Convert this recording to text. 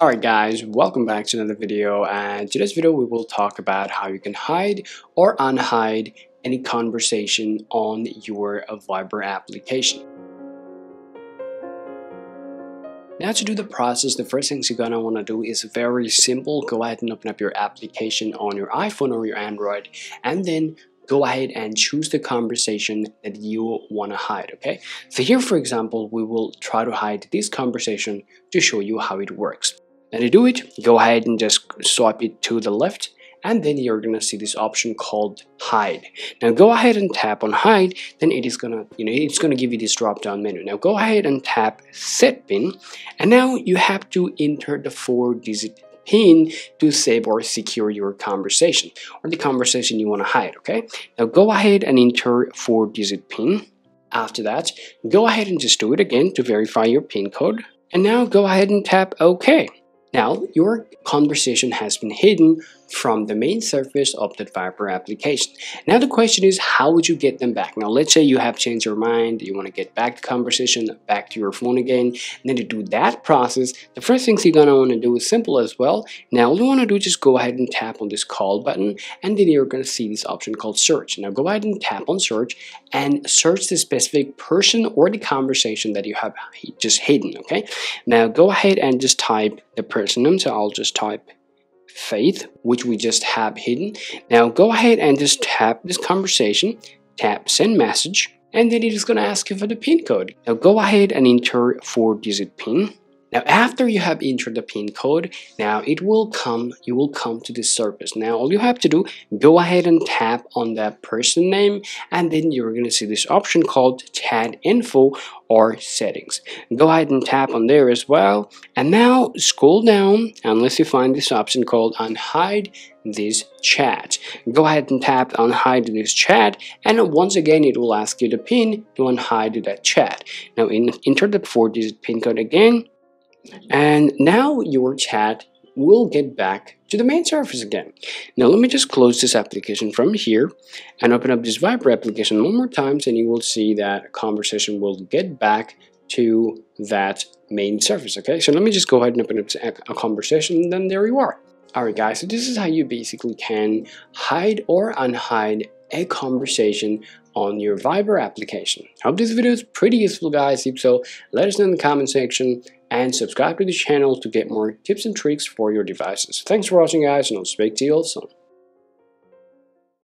Alright guys, welcome back to another video and today's video we will talk about how you can hide or unhide any conversation on your Viber application. Now to do the process, the first things you're gonna want to do is very simple. Go ahead and open up your application on your iPhone or your Android and then go ahead and choose the conversation that you want to hide okay so here for example we will try to hide this conversation to show you how it works and to do it, go ahead and just swipe it to the left and then you're gonna see this option called hide. Now go ahead and tap on hide then it is gonna you know it's gonna give you this drop down menu. Now go ahead and tap set pin and now you have to enter the four digit pin to save or secure your conversation or the conversation you want to hide okay? Now go ahead and enter four digit pin. After that go ahead and just do it again to verify your pin code. And now go ahead and tap ok now, your conversation has been hidden from the main surface of that Viber application. Now the question is, how would you get them back? Now let's say you have changed your mind, you want to get back the conversation, back to your phone again, then to do that process, the first things you're going to want to do is simple as well. Now all you want to do is just go ahead and tap on this call button, and then you're going to see this option called search. Now go ahead and tap on search, and search the specific person or the conversation that you have just hidden, okay? Now go ahead and just type the person so I'll just type faith, which we just have hidden. Now go ahead and just tap this conversation, tap send message, and then it is going to ask you for the pin code. Now go ahead and enter four digit pin. Now after you have entered the pin code, now it will come, you will come to this surface. Now all you have to do, go ahead and tap on that person name and then you're going to see this option called chat info or settings. Go ahead and tap on there as well and now scroll down unless you find this option called unhide this chat. Go ahead and tap on hide this chat and once again it will ask you the pin to unhide that chat. Now in, enter the four digit pin code again and now your chat will get back to the main surface again. Now let me just close this application from here and open up this Viber application one more times and you will see that conversation will get back to that main surface okay so let me just go ahead and open up a conversation and then there you are alright guys so this is how you basically can hide or unhide a conversation on your Viber application. Hope this video is pretty useful guys. If so, let us know in the comment section and subscribe to the channel to get more tips and tricks for your devices. Thanks for watching guys and I'll speak to you all soon.